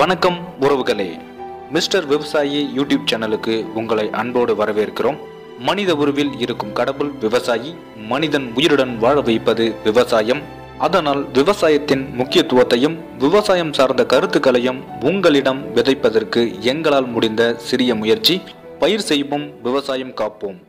வணக்கம் உறவுகளே. மிஸ்டர் விவசாயி யூடியூப் சேனலுக்கு உங்களை அன்போடு வரவேற்கிறோம். மனித உருவில் இருக்கும் கடவுள் விவசாயி மனிதன் உயிருடன் வாழ வைப்பது விவசாயம். அதனால் விவசாயத்தின் முக்கியத்துவத்தையும் விவசாயம் சார்ந்த கருத்துக்களையும் உங்களிடம் விதைப்பதற்கு எங்களால் முடிந்த சிறிய முயற்சி பயிர் செய்வோம் விவசாயம் காப்போம்.